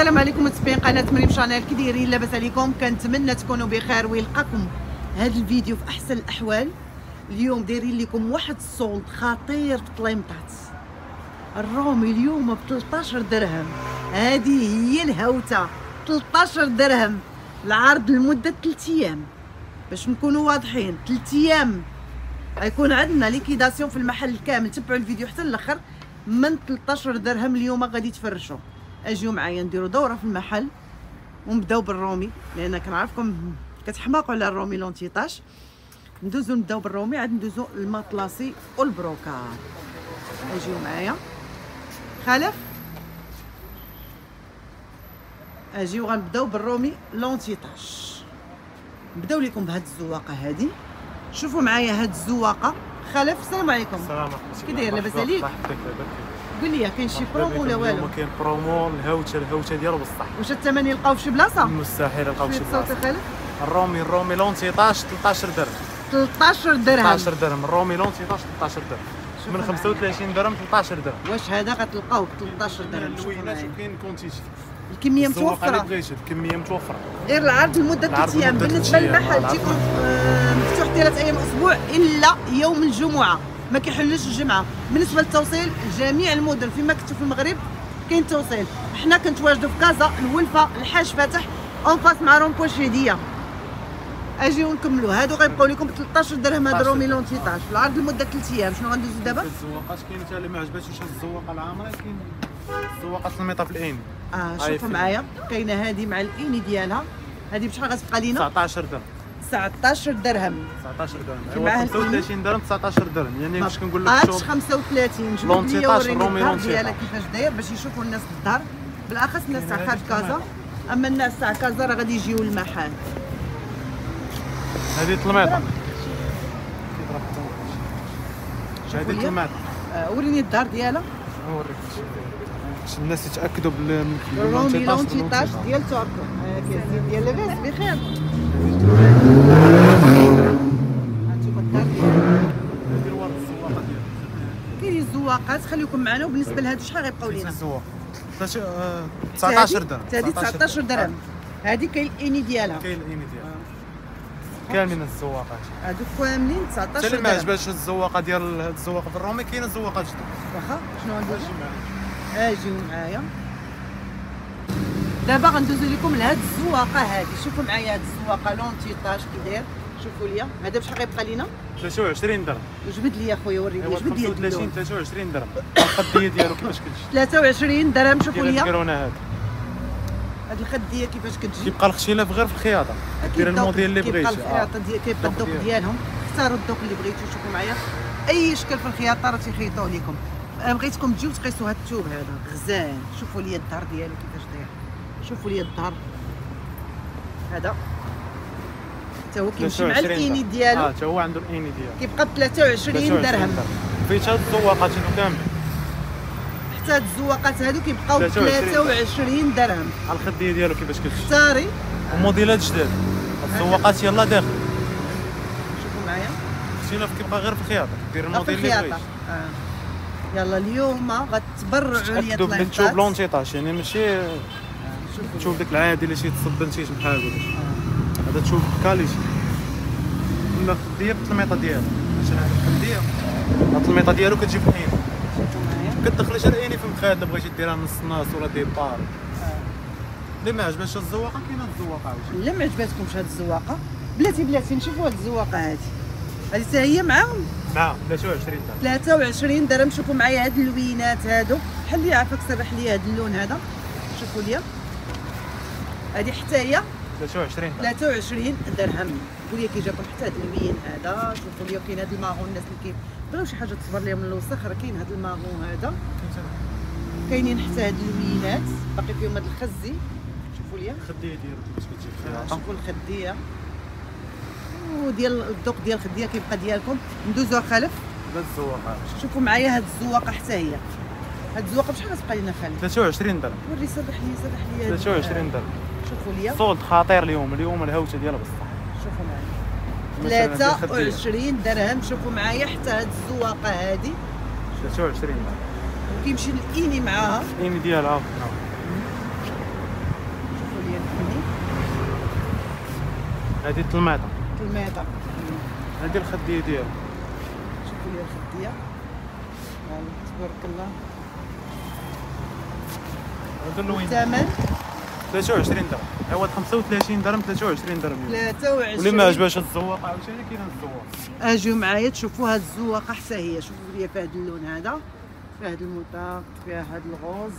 السلام عليكم متابعين قناة مريم شانيل كي دايرين لاباس عليكم. كنتمنى تكونوا بخير ويلقاكم. هذا الفيديو في أحسن الأحوال. اليوم دايرين لكم واحد الصولد خطير في طليمطات الرومي اليوم ب 13 درهم. هذه هي الهوتة. 13 درهم. العرض لمدة 3 أيام. باش نكونوا واضحين 3 أيام. غيكون عندنا ليكيداسيون في المحل كامل تبعوا الفيديو حتى الأخر. من 13 درهم اليوم غادي تفرشوا. أجيو معايا نديروا دورة في المحل ونبداو بالرومي لأن كنعرفكم كتحماقوا على الرومي لونتيطاش ندوزو نبداو بالرومي عاد ندوزو المطلاسي والبروكار أجيو معايا. خلف. أجيو غنبداو بالرومي لونتيطاش نبداو لكم بهاد الزواقة هادي. شوفوا معايا هاد الزواقة. خلف السلام عليكم. السلام عليكم كي داير لاباس عليك؟ قول لي كاين شي برومو ولا والو؟ كاين برومو الهوتة الهوتة ديالو بصح واش الثمن يلقاو في شي بلاصة؟ مستحيل نلقاو شي شوية صوت بلاصة. الرومي الرومي لون 16 13 درهم 13 درهم. 13 درهم الرومي لون 16 13 درهم من معايا. 35 درهم 13 درهم. واش هذا غتلقاوه ب 13 درهم؟ اللوينات. وكاين quantité الكمية متوفرة. الكمية متوفرة. غير العرض لمدة العرض 3 أيام. بالنسبة للمحل تيكون آه، مفتوح ثلاث أيام أسبوع إلا يوم الجمعة. ما كيحلوش الجمعة. بالنسبة للتوصيل جميع المدن فيما كنتو في المغرب كاين توصيل. حنا كنتواجدوا في كازا الولفة الحاج فاتح en face مع رومبو شهيديه اجيو نكملوا هادو غيبقاو لكم ب 13 درهم هاد 13 رومي لون 16 العرض لمدة 3 أيام. شنو غندوزو دابا؟ الزواقات كاين حتى اللي ما عجباتوش الزواقة العامره كاين الزواقه الميطه في العين. آه شوفوا؟ معايا. كاينة هذه مع الاني ديالها. هذه بشحال غتبقى لينا؟ 19 درهم. 19 درهم. 19 درهم. في الفيلم؟ 35 درهم 19 درهم. يعني باش كنقول لك شوف 35 جبد لي 16 وريني الدار ديالها 16. كيفاش داير باش يشوفوا الناس الدار. بالاخص الناس تاع خارج كازا. أما الناس تاع كازا راه غادي يجيو للمحل. هذه شوفوا هذه لي. الميطه آه وريني الدار ديالها. نوريك باش الناس يتأكدوا بال الرومي لون 16 ديال توكو آه، ديال لاباس بخير. كاينين الزواقات خليكم معنا. وبالنسبة لهادو شحال غيبقاو لينا؟ 19 درهم. هذه 19 درهم. هذه كاين الإني ديالها. كاين الإني ديالها. كاملين الزواقات هادو كاملين حتى 19 اللي ما درهم. عجباتش الزواقة ديال الزواقه في الرومي كاينة الزواقات جدد واخا شنو غندوزو اجيو معايا. دابا غندوزو لكم لهاد الزواقة هادي. شوفوا معايا هاد الزواقة لون تيطاج كي داير. شوفوا ليا. هذا بشحال غيبقى لينا؟ 23 درهم. جبد لي يا خويا وريني. جبد لي 35 23 درهم. الخديه ديالو كيفاش كتجي. 23 درهم شوفوا ليا. هاد. الخديه كيفاش كتجي؟ كيبقى الاختلاف غير في الخياطة. دير الموديل اللي كيبقى بغيتي. الخياطة ديال كيبقى الذوق ديالهم. اختاروا الذوق اللي بغيتو شوفوا معايا. أي شكل في الخياطة راه تيخيطوه لكم أنا بغيتكم تجيو تقيسوا هاد الثوب هذا غزال. شوفوا لي الدار ديالو كيفاش داير. شوفوا لي الدار. هذا. حتى هو كيمشي مع 23 ال uni. ديالو. آه حتى هو عنده ال uni ديالو. كيبقى ب 23 درهم. فيت هاد الزواقات كاملين حتى هاد الزواقات هادو كيبقاو ب 23 23 درهم. الخدية ديالو كيفاش كتجي اختاري وموديلات جداد. الزواقات يلا داخل. شوفوا معايا. الاختلاف كيبقى غير في الخياطه دير في الموديل اللي بغيتي. آه. يلا اليوم غتبرعوا لي طلعت. لون 16 يعني ماشي تشوف داك العادي اللي تيتصب انت بحال هكا آه. هذا تشوف qualité ولا الخديه بالتلميطه ديالو. عشان هاد الخديه هاد التلميطة ديالو كتجي في العين شوفوا معايا كتدخلش العيني في مخاد بغيتي ديرها نص ناس ولا ديبار اللي ما عجباتش الزواقة؟ كاينة الزواقة عاوتاني. لا ما عجباتكمش هاد الزواقة. بلاتي بلاتي نشوفوا هاد الزواقة هادي. هادي حتى هي معاهم. نعم 23 درهم. 23 درهم. شوفوا معايا هاد اللوينات هادو. بحال اللي عافاك سرح لي هاد اللون هذا. شوفوا لي هادي حتى هي 23 درهم 23 درهم. كي جاكم حتى هاد اللوين هذا. شوفوا لي كاين هاد ال marron الناس اللي كيبغيو شي حاجة تصبر لهم الوسخ راه كاين هاد ال marron هذا. كاينين حتى هاد اللوينات باقي فيهم هاد الخزي. شوفوا لي الخدية في الخياطه شوفوا الخدية. وديال الذوق ديال الخدية كيبقى ديالكم. ندوزو خلف. هذا الزواقه شوفوا معايا هاد الزواقة حتى هي. هاد الزواقة بشحال غتبقى لنا خالد 23 درهم. وري سرح لي سرح لي هاد- 23 درهم. شوفوا ليا. صولد خطير اليوم اليوم الهوسة ديال بصح. شوفوا معايا. 23 درهم. شوفوا معايا حتى هاد الزواقة هادي. 23 كيمشي الإيني معاها. الإيني ديالها. شوفوا ليا الإيني. هادي تلميطه تلميطه هادي الخدية ديالها شوفوا ليا الخدية. تبارك الله. هذا الثمن 23 درهم. عوض 35 درهم 23 درهم 23 واللي ما عجبهاش الزواق؟ عاوتاني كاين الزواق؟ اجيو معايا تشوفوا هاد الزواقه حتى هي. شوفوا لي في هاد اللون هذا. في هاد المطاق فيها هاد الغوز.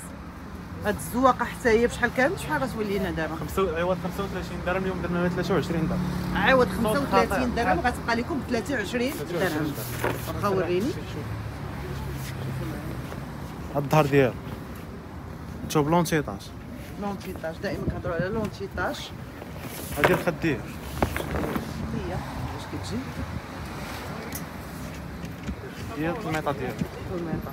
هاد الزواقه حتى هي. بشحال كانت شحال غتولي لنا دابا؟ خمسة عوض 35 درهم اليوم درنا 23 درهم. عوض خاطر. 35 درهم غتبقى لكم ب 23 درهم. واخا وريني هاد الظهر ديالو. شوف لونتيطاج لونتيطاج دائما كنهضروا على لونتيطاج هذه الخديه هي واش كتجي؟ ديال التلميطه ديالو الميطه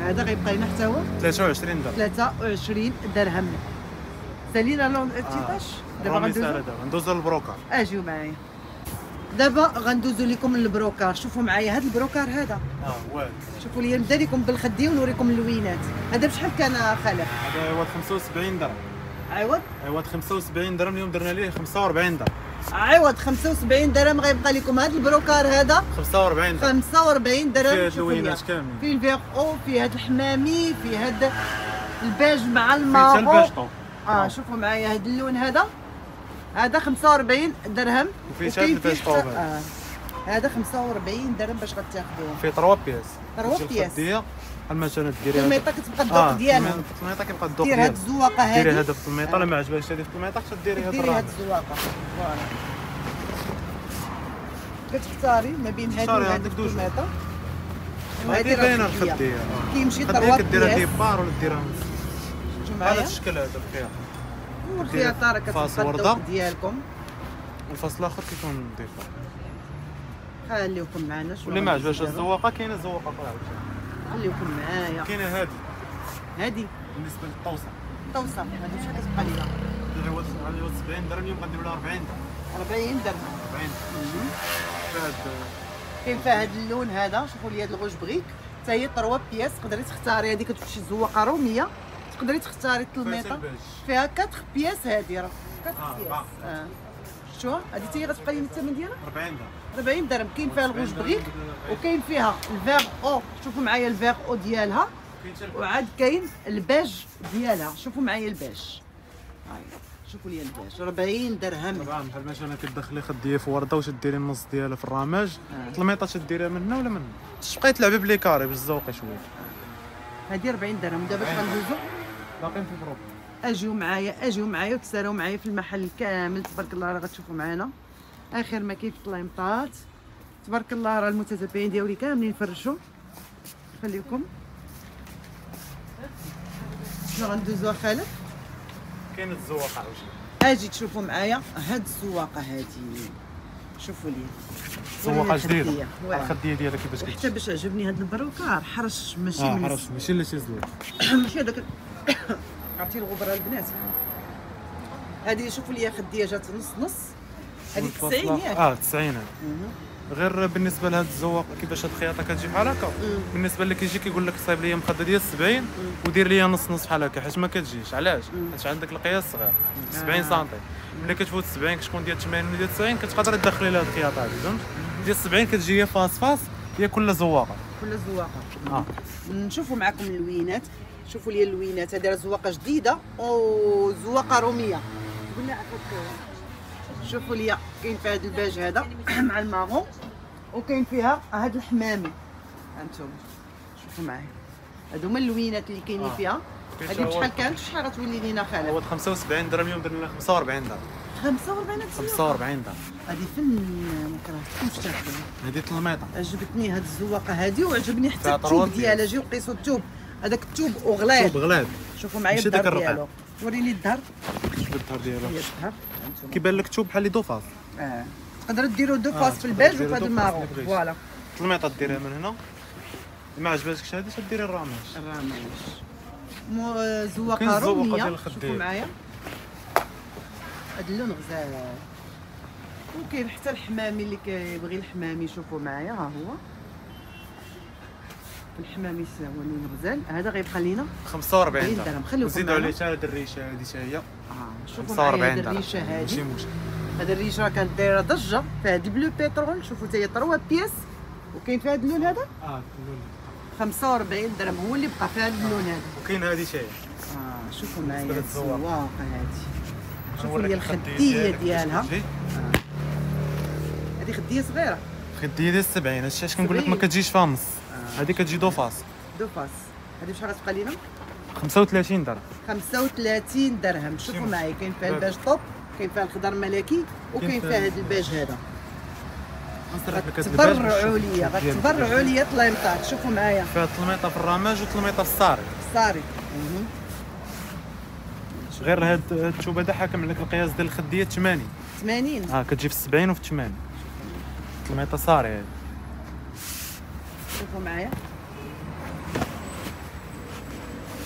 هذا غيبقى لنا حتى هو؟ 23 درهم. 23 درهم. سالينا دابا رامي غندوزو؟ سهله دابا. ندوزو للبروكر. أجيو معايا. دابا غندوزو لكم للبروكار شوفوا معايا هذا البروكار هذا. آه واه شوفوا لي نبدا لكم بالخدي ونوريكم اللوينات. هذا بشحال كان خالد؟ هذا عوض 75 درهم. عوض عوض 75 درهم اليوم درنا ليه 45 درهم. عوض 75 درهم غيبقى لكم هذا ال brocart هذا 45 درهم. 45 درهم. فيه. اللوينات كاملين. فيه الفيغ أو فيه هذا الحمامي فيه هذا البيج مع فيه حتى ال marron ال beige taupe آه شوفوا معايا هذا اللون هذا. هذا 45 درهم. حتى فيه طوب حتى- آه. هذا 45 درهم باش غتاخذوه فيه 3 بياس تروا تجي بياس. الخديه مثلا ديري هاد- الميطه كتبقى الذوق آه ديالها التلميطه كيبقى الذوق دير هاد ديالها الزواقة ديري هذه هذا في التلميطه الا ما عجبهاش هذه في التلميطه خصك ديري هذا ديري هاد الزواقة. فوالا. كتختاري ما بين دوجو. الطماطه هذه راه باينة الخدية. الخديه آه. كيمشي تقدر تروا ديرها بياس ديبار ولا ديرها هذا الشكل هذا الخيار والخياطه وردة. الذوق ديالكم. الفصل الآخر كيكون نظيف خليوكم معنا شنو واللي ما عجبهاش. الزواقة؟ كاينة زواقة أخرى خليوكم معايا. كاينة هذه هذه بالنسبة للطوسة. توصل هذه شحال كتبقى لينا اللي هو اللي هو 70 درهم اليوم غنديروا لها 40 درهم. 40 درهم. 40 فهاد كاين فيها هذا اللون هذا. شوفوا لي هذا الغوج بغيك حتى هي 3 بياس. تقدري تختاري هذه كتمشي شي زواقة رومية. تقدري تختاري التلميطة؟ الباج. فيها 4 pièces هذه راه. 4 آه، pièces. آه. شو؟ هذه حتى هي غتبقى لي الثمن ديالها؟ 40 درهم. 40 درهم. كاين فيها الغوج 40 brique. وكاين فيها الفيغ أو. شوفوا معايا الفيغ أو ديالها. وعاد كاين الباج ديالها. شوفوا معايا الباج. شوفوا لي الباج. 40 درهم. طبعا بحال مثلا كتدخلي خديه في وردة وتديري النص ديالها في ال ramage. آه. التلميطة تديريها من هنا ولا من هنا تبقاي تلعبي ب les carrés باش تزوقي شوية. هذه 40 درهم. دابا اش غندوزو باقيين في البروب اجيو معايا اجيو معايا وتساراو معايا في المحل كامل تبارك الله راه غتشوفوا معانا. آخر ما كاين في الطليمطات تبارك الله راه المتتبعين ديالي كاملين فرشوا. خليكم شنو غندوزو خالد؟ كاين الزواقة عاوتاني. أجي تشوفوا معايا. هاد الزواقة هادي. شوفوا لي. زواقة جديدة. الخدية ديالها كيفاش كتجي باش عجبني هاد البروكار. حرش ماشي من حرش. ماشي اللي تيزلو ماشي هذاك عرفتي الغبرة البنات؟ هذه شوفوا لي خديه جات نص نص. هذه 90 ياك. آه 90 مهم. غير بالنسبة لهاد الزواق كيفاش هاد الخياطة كتجي بحال هكا. بالنسبة اللي كيجي كيقول لك صايب لي مخده ديال 70 ودير لي نص نص بحال هكا حيت ما كتجيش. علاش. حيت عندك القياس صغير. 70 آه. سنتي. ملي كتفوت 70 كتكون ديال 80 ولا ديال 90 كتقدر تدخلي لها الخياطة هادي فهمت؟ ديال 70 كتجي هي face face هي كل زواقة. كل زواقة. آه. نشوفوا معكم اللوينات شوفوا لي اللوينات هذه راه زواقة جديدة أو زواقه رومية. قلنا عفاك شوفوا لي كاين في هذا الباج هذا مع ال marron وكاين فيها هذا الحمامي. هانتوما شوفوا معايا. هادو هما اللوينات اللي كاينين آه. فيها. هذه بشحال كانت؟ شحال غتولي لينا خالد؟ هو 75 درهم اليوم درنا لها 45 درهم. 45 هاد الزواقة. 45 درهم. هذه فن ما كرهتكمش تاخذوها هذه التلميطه عجبتني هاد الزواقة هذه وعجبني حتى التوب طروال ديالها جيو قيسوا التوب. هذاك التوب وغليظ شوف غلاد شوفوا معايا الظهر. ديالو. وريني الظهر شوف الظهر هانتوما. كيبان لك توب بحال اللي دوفاز آه. تقدروا ديروا دو آه، في تقدر الباج ديروا وفي هذا المارون. فوالا. التلميطه ديريها من هنا. ما عجباتكش هذه تديري الرامج الرماش مو آه، زواقه روميه. شوفوا معايا. هذا اللون غزال. وكاين حتى الحمامي اللي كيبغي الحمامي. شوفوا معايا ها هو. الحمامي هو لون غزال هذا غيبقى لينا. 45 40 درهم. خليوكم وزيدوا. عليه حتى هاد الريشة هذه حتى هي؟ آه شوفوا 45 معايا هذه الريشة هذه مشكل هذا الريش راه كانت دايرة ضجة. في هذا البلو بترول شوفوا حتى هي 3 بياس. وكاين في هذا اللون هذا؟ آه 45 درهم. هو اللي بقى في هذا اللون هذا. وكاين هذه شاي آه شوفوا معايا. الزواقه هذه شوفوا لي الخدية ديالها. هذه خدية صغيرة. خدية ديال 70 هادشي علاش كنقول لك ما 70. كتجيش فيها نص. آه. هذه كتجي دو فاس دو فاس هذه بشحال غتبقى لينا؟ 35 درهم. 35 درهم. شوفوا معايا كاين فيها. ال beige taupe كاين فيها الخضر ملكي وكاين كاين فيها هذا. الباج هذا باش ليا غتبرعوا ليا طليمطات. شوفوا معايا. فيها التلميطه في الرماج والتلميطه في الصاري. صاري. غير هاد هاد التوب هذا حاكم لك القياس ديال الخدية 80 80 آه كتجي في 70 وفي 80 التلميطه صاري هادي شوفوا معايا.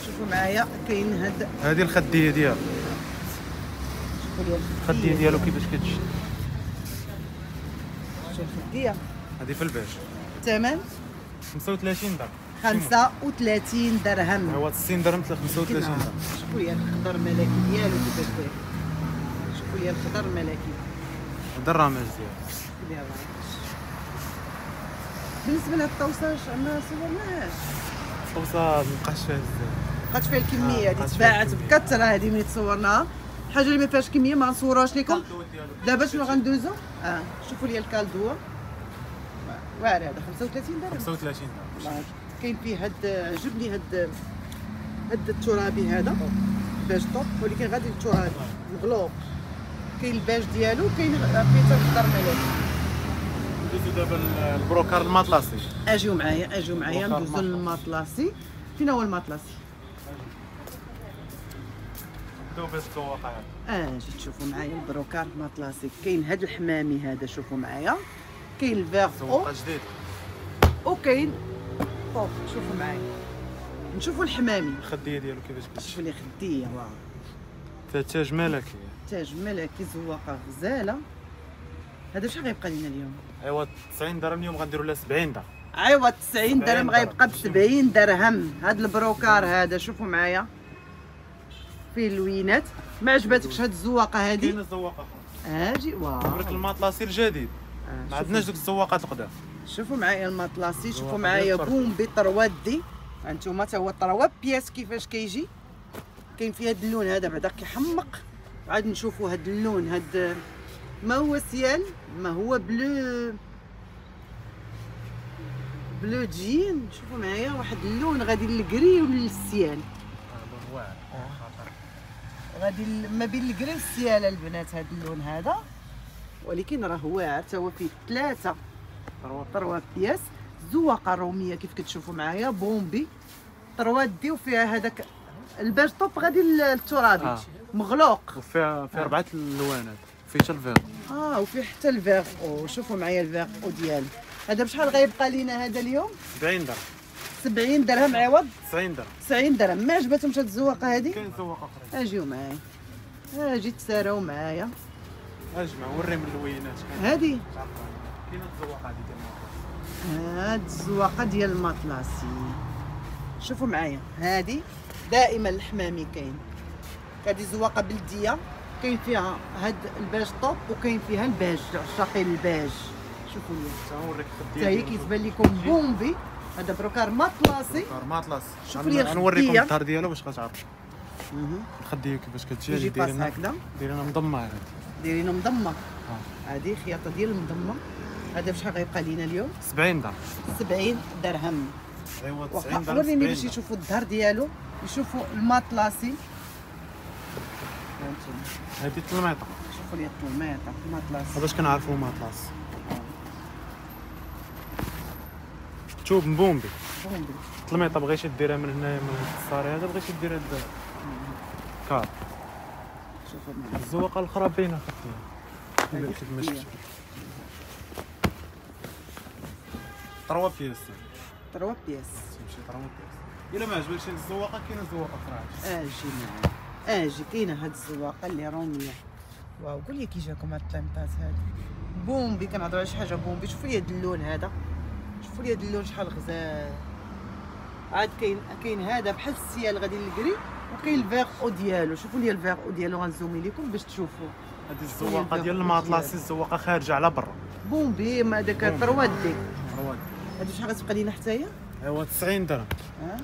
شوفوا معايا كاين هاد هذه الخدية ديالو. شوفوا لي الخدية. ديالو كيفاش كتجي شوفوا الخدية؟ هذه في الباج الثمن 35 درهم. 35 درهم. هو 60 درهم تلا 35 كنا- درهم. شوفوا لي الخضر الملكي ديالو كيفاش داير شوفوا لي الخضر الملكي هذا الرماج ديالو. بالنسبة لهاد الطوساج ما صورناهاش صوصه مابقاش فيها بزاف. بقات فيها الكمية آه، هذه تباعت. بكثرة هذه ملي تصورناها. الحاجة اللي ما فيهاش كمية ما نصوروهاش لكم دابا شنو غندوزو؟ آه شوفوا لي الكالدوا واعر هذا 35 درهم. 35 درهم. كاين فيه هاد عجبني هاد هاد الترابي هذا. beige taupe ولكن غادي الترابي. مغلوق كاين الباج ديالو كاين فيه حتى الخضر ندوزو دابا ال brocart ال matelassé أجيو معايا أجيو معايا ندوزو لل matelassé فين هو ال matelassé دو باش الزواقه هذا أجي تشوفوا معايا ال brocart matelassé كاين هاد الحمامي هذا شوفوا معايا. كاين الفيغ أو جديد. وكاين taupe شوفوا معايا. نشوفوا الحمامي. الخدية ديالو كيفاش كتجي شوفوا لي خدية. واو فيها تاج ملكي. تاج ملكي زواقة غزالة. هذا شحال غيبقى لنا اليوم؟ ايوا 90 درهم اليوم غنديروا لها 70 درهم. عوض 90 درهم. غيبقى ب 70 درهم. هذا ال brocart هذا شوفوا معايا. فيه اللوينات ما عجبتكش هاد الزواقة هذه الزواقة. أخرى أجي واو. برك ال matelassé الجديد آه، ما. عندناش دوك الزواقات القدام. شوفوا معايا ال matelassé شوفوا معايا يفرق. bombé trois D انتوما تا هو trois pièces كيفاش كيجي؟ كاين فيه هاد اللون هذا بعدا كيحمق. عاد نشوفوا هاد اللون هاد ما هو ciel؟ ما هو bleu bleu jean. شوفوا معايا واحد اللون غادي لل gris ولل ciel غادي ما بين ال gris وال ciel البنات هاد اللون هذا. ولكن راه واعر تا هو فيه ثلاثة trois pièces. زواقه روميه كيف كتشوفوا معايا؟ bombé. trois D وفيها هذاك ال beige taupe غادي للترابي. آه. مغلوق. وفيها فيها أربعة اللوانات فيه حتى الفيغ آه وفيه حتى الفيغ أو شوفوا معايا الفيغ أو ديالو هذا بشحال غيبقى لينا هذا اليوم؟ 70 درهم. 70 درهم عوض؟ 90 درهم. 90 درهم. ما عجبتهمش هاد الزواقه هذه كاين زواقه أخرى أجيو معايا. أجي تساراو معايا. أجمع وري من اللوينات. هذه كاين الزواقه هذه ديال هاد الزواقه ديال ال matelassé شوفوا معايا. هادي دائما الحمامي كاين. هادي زواقة بلدية. كاين فيها هاد ال beige taupe وكاين فيها الباج عشاقين الباج. شوفوا لي. تنوريك حتى هي كيتبان لكم bombé. هذا brocart matelassé. matelassé شوفوا لي نوريكم الخدية. الظهر ديالو باش غتعرفوا. الخديه كيفاش كتجي دايرينها. هكذا. دايرينها مضمة هادي. دايرينه مضمة. هذه خياطة ديال المضمة. هذا بشحال غيبقى لينا اليوم؟ 70 درهم. 70 درهم. أيوا 90 واخا درهم وريني 70 باش. يشوفوا الظهر ديالو يشوفوا الماطلاسي. هادي التلميطه شوفوا لي الطوماطه الماطلاسي باش كنعرفوا ماطلاس توب مبومبي بومبي. التلميطه بغيتي ديرها من هنايا من الصاري هذا بغيتي ديرها كار. شوفوا الزواقه الأخرى باينه كيف ما. شفتي تروا بياس trois pièces تمشي trois pièces إلا ما عجبكش الزواقة كاينة زواقة أخرى. أجي معايا أجي كاينة هاد الزواقة اللي روميه واو قول لي كي جاكم هاد الطيمطات هادي. bombé كنهضروا على شي حاجة bombé. شوفوا لي هاد اللون هذا. شوفوا لي هاد اللون شحال غزال. عاد كاين كاين هذا بحال ال ciel غادي لل gris وكاين الفيغ أو ديالو. شوفوا لي الفيغ أو ديالو غنزومي لكم باش تشوفوا. هذه الزواقة ديال ال matelassé الزواقة خارجة على برا. bombé ما داك bombé. 3 D رواد هادو شحال غتبقى لينا حتى هي أيوا 90 درهم. ها؟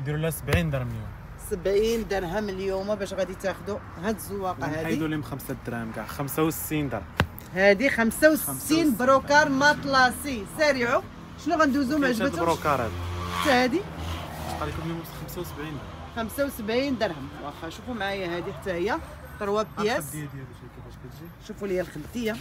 نديروا لها 70 درهم اليوم. 70 درهم اليوم باش غادي تاخذوا هاد الزواقة نحيدوا هذه لهم 5 دراهم كاع. 65 درهم. هذه 65 65 brocart matelassé سارعوا شنو غندوزو؟ ما ال brocart هذا حتى هذه تبقى لكم اليوم 75 درهم. 75 درهم. واخا شوفوا معايا هذه حتى هي. 3 pièces. شوفوا لي الخديه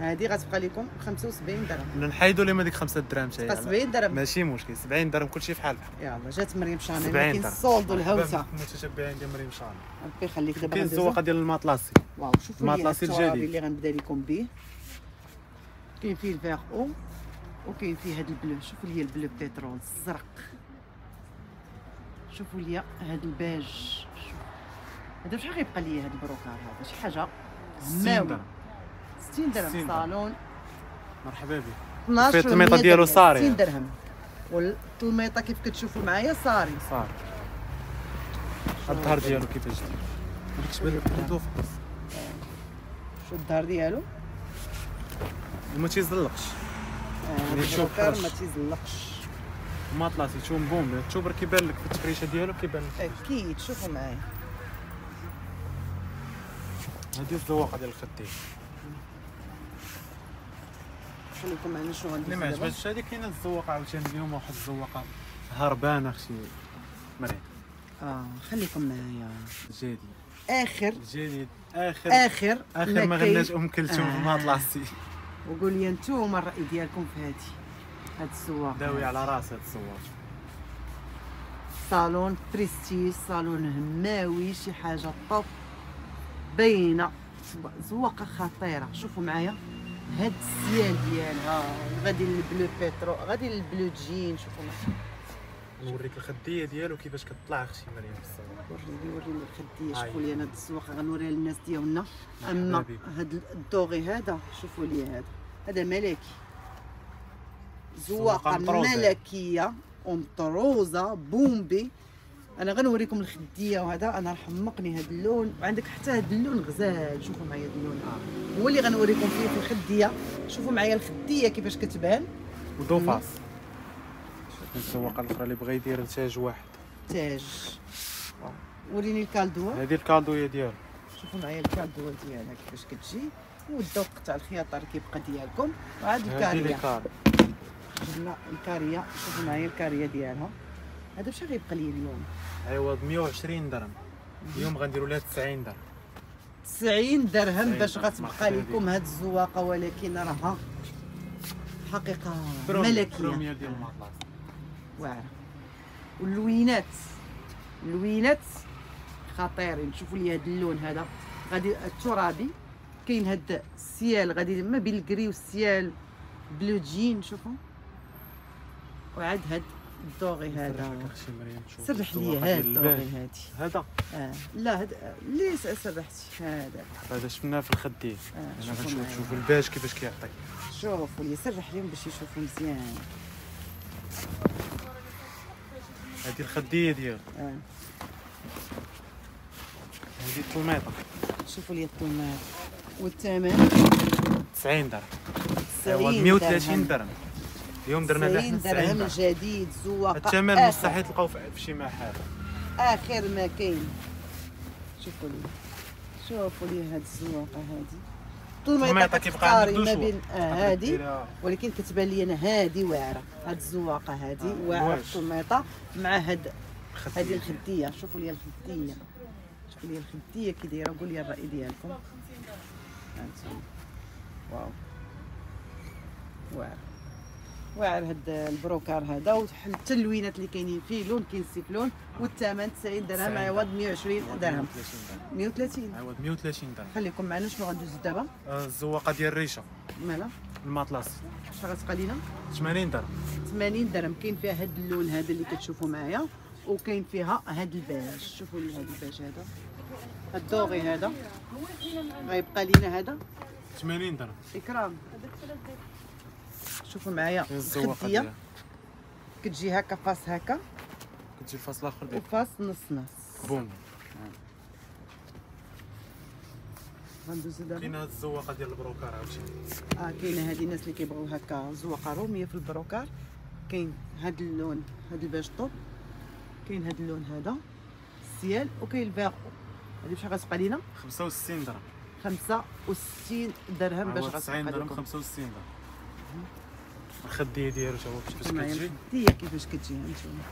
هذه غتبقى لكم 75 درهم. نحيدوا لهم هذيك 5 دراهم تاعي 70 درهم. ماشي مشكل 70 درهم كلشي في حال بحال يلا جات مريم شانيل 70 كاين درهم. ال solde والهوسه متشبعين ديال مريم شان ربي يخليك. دابا كاين. الزواقه ديال ال matelassé واو شوفوا ال matelassé الجديد. اللي غنبدا لكم به. كاين فيه الفيغ أو وكاين فيه هاد ال bleu. شوفوا لي ال bleu pétrole الزرق. شوفوا لي هاد الباج. هذا شحال غيبقى لي هاد ال brocart هذا؟ شي حاجة؟ 60 هماوي درهم. 60 درهم 60 درهم. صالون. مرحبا بك. 12 فيه التلميطة ديالو صاري. 60 درهم. والتلميطه كيف كتشوفوا معايا صاري. صار الظهر ديالو كيفاش داير هذيك شبه لك الضوف شو الدار ديالو؟ وما تيزلقش. آه، اللي تشوف. ما تيزلقش. الماطلاسي تشوف بوم. تشوف كيبان لك في التفريشه ديالو كيبان لك. أكيد شوفوا معايا. هذه الزواقة ديال الخدين خليكم معنا شنو غندير ما عجبتش هذه كاينة الزواقه عاوتاني اليوم واحد الزواقه هربانة أختي. مريم. آه خليكم معايا. جديد. آخر. جديد. آخر. آخر. آخر ما غناش أم كلثوم آه. في ال matelassé وقول لي انتوما الرأي ديالكم في هادي هاد الزواق داوي على رأس هاد الزواق صالون بريستيج صالون هماوي شي حاجة top باينة. زواقة خطيرة. شوفوا معايا. هاد ال ciel ديالها. غادي لل bleu pétrole غادي لل bleu jean شوفوا. نوريك الخدية ديالو كيفاش كطلع أختي مريم. في الصور وريني وريني الخدية. شوفوا لي أنا هاد الزواقه غنوريها للناس ديالنا. أما مرحبا بك. هاد ال doré هذا شوفوا لي هذا هذا ملكي. زواقة. ملكية ومطروزه bombé. أنا غنوريكم الخدية وهذا. أنا راح حمقني هذا اللون. وعندك حتى هذا اللون غزال. شوفوا معايا هذا اللون. هو اللي غنوريكم فيه في الخدية. شوفوا معايا الخدية كيفاش كتبان. ودوفاس الزواقه الأخرى اللي بغى يدير تاج واحد. تاج وريني الكالدوا هذه الكادويه ديالو. شوفوا معايا الكالدوا ديالها كيفاش كتجي. والذوق تاع الخياطة كيبقى ديالكم. وعاد هذه الكارية. اللي كار لا الكارية. شوفوا معايا الكارية ديالها. هذا بشحال غيبقى لي اليوم. عوض 120 درهم. اليوم غنديروا لها 90 درهم. 90 درهم باش. غتبقى لكم هاد الزواقة ولكن راها حقيقة ملكية. واعره واللوينات. اللوينات خطيرين شوفوا لي هاد اللون هذا. غادي الترابي كاين هاد ال ciel غادي ما بين ال gris وال ciel bleu jean شوفوا. وعاد هاد الدوغي هذا. سرح لي ديال الدوغي. هادي هذا. آه. لا هاد ليه سرحتي هذا. هذا شفناه في الخديه آه. أنا شوفوا غنشوف. شوف الباج كيفاش كيعطي شوفوا لي سرح لهم باش يشوفوا مزيان. هذه الخدية ديالو آه. هذه الطلميطه شوفوا لي الطماط والثمن؟ 90 درهم. 90 عوض 130 درهم. اليوم درنا لها 90 90 درهم جديد زواقه الثمن. مستحيل تلقاو في شي محل آخر ما كاين. شوفوا لي. شوفوا لي هاد الزواقه هادي. طول ما يعطيك تقاري ما. بين آه هادي. ولكن كتبان لي أنا هادي واعرة. هاد الزواقه هادي. آه، واعرة واش. الطماطه مع هاد. هذه الخدية. شوفوا لي الخدية. شوفوا لي الخدية كي دايرة. قول لي الرأي ديالكم. واو. واعر واعر هاد ال brocart هذا وحتى اللوينات اللي كاينين فيه لون كاين سيفلون والثمن 90 درهم 90 عوض 120 درهم. 130 درهم. 130 عوض 130 درهم. خليكم معنا شنو غندوز دابا؟ آه، الزواقة ديال الريشه مالا؟ ال matelassé شحال غتبقى لينا؟ 80 درهم. 80 درهم. كاين فيها هاد اللون هذا اللي كتشوفوا معايا وكاين فيها هاد الباج. شوفوا لي هاد الباج هذا. ال doré هذا. غيبقى لينا هذا. 80 درهم. إكرام. شوفوا معايا الخديه كتجي هكا face هكا. كتجي ال face الآخر ديال و face نص نص. بوم. غندوزو دابا. كاينة هاد الزواقة ديال ال brocart عاوتاني. آه كاينة هذه الناس اللي كيبغيو هكا زواقة رومية في ال brocart. كاين هاد اللون هاد ال beige taupe. كاين هاد اللون هذا ال ciel وكاين الفيغ هذه بشحال غتبقى لينا؟ 65 درهم. 65 درهم باش هو 90 غتبقى درهم لكم. 65 درهم. الخديه ديالو تا هو كيفاش كتجي. الخديه كيفاش كتجي هانتوما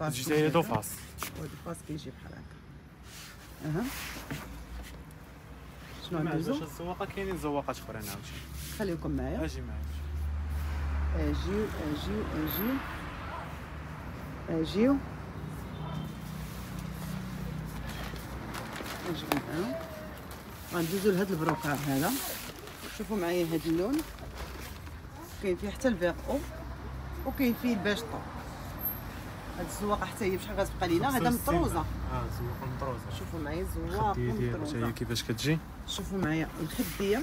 كتجي حتى هي deux faces وهاد ال face كيجي بحال هكا. أها. شنو ندوزو الزواقة كاينين زواقات اخرين عاوتاني. خليكم معايا. أجي معايا اجيو اجيو اجيو اجيو اجيو معايا غندوزو لهاد ال brocart هذا. شوفوا معايا هاد اللون. كاين فيه حتى الفيغ أو. وكاين فيه الباج طو هاد الزواقه حتى هي بشحال غتبقى لينا. هذا 65 مطروزة. آه زواقه مطروزة. شوفوا معايا الزواقه مطروزة. هي كيفاش كتجي؟ شوفوا معايا الخدية.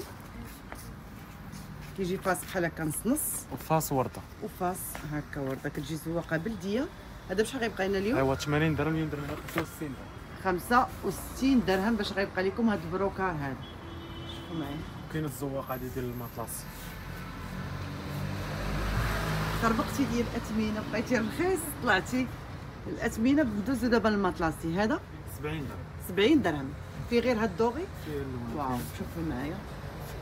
كيجي فاس بحال هكا نص نص وفاس وردة. وفاس هكا وردة. كتجي زواقة بلدية. هذا بشحال غيبقى لنا اليوم؟ أيوا 80 درهم. اليوم درنا 65 درهم. 65 درهم باش غيبقى لكم هذا البروكار هذا. شوفوا معايا. كاين الزواقه هادي ديال المطلاص طربقتي ديال الأثمنة بقيتي رخيص طلعتي الأثمنة بدوزو دابا المطلاسي هذا؟ 70 درهم. 70 درهم. في غير هاد ال doré؟ واو شوفوا معايا.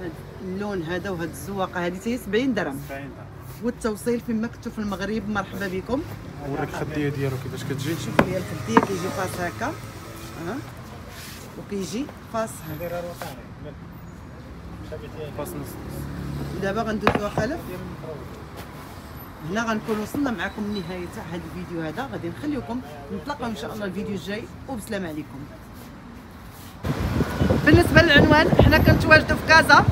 هاد اللون هذا وهاد الزواقه هذه هي 70 درهم. 70 درهم. والتوصيل فيما كنتو في المغرب مرحبا بكم. وريك الخدية ديالو كيفاش كتجي. شوفوا لي الخدية كيجي فاس هكا. ها؟ وكيجي فاس هكا فاس نص. دابا غندوزو خلف هنا غنكون وصلنا معكم لنهايه تاع هذا الفيديو هذا. غادي نخليكم نتلاقاو إن شاء الله الفيديو الجاي. وبسلام عليكم. بالنسبة للعنوان حنا كنتواجدوا في كازا.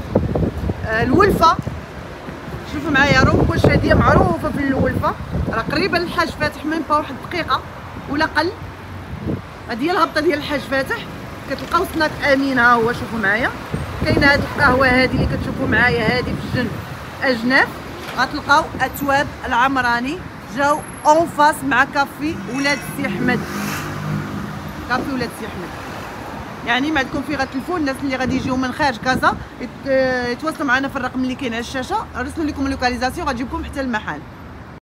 آه، الولفة. شوفوا معايا روم شاديه معروفة في الولفة. راه قريبه للحاج فاتح من با واحد الدقيقه ولا قل. هذه هي الهبطة ديال الحاج فاتح. كتلقاو سناك امين ها هو شوفوا معايا. كاينة هذه القهوة هذه اللي كتشوفوا معايا هذه في الجنب. أجناف. غتلقاو أتواب العمراني جاو en face مع كافي ولاد سي أحمد. كافي ولاد سي أحمد. يعني ما عندكم في غتلفون الناس اللي غادي يجيو من خارج كازا يت- يتواصلوا معنا في الرقم اللي كاين على الشاشة. ارسلوا لكم ال localisation غتجيبكم حتى المحل.